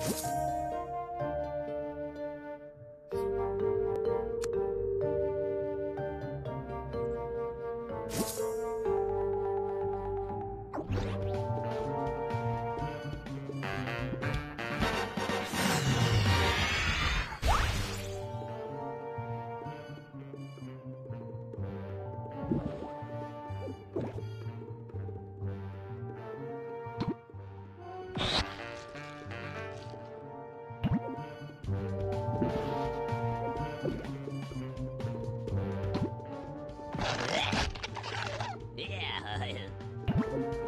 you Heil.